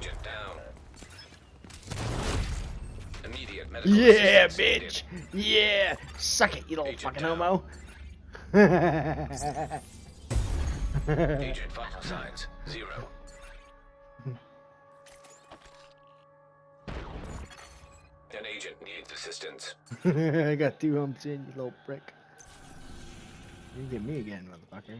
Agent down. Immediate medical Yeah, assistance bitch. needed. Yeah. Suck it, you little Agent fucking down. homo. Agent vital signs zero. An agent needs assistance. I got two humps in, you little prick. You get me again, motherfucker.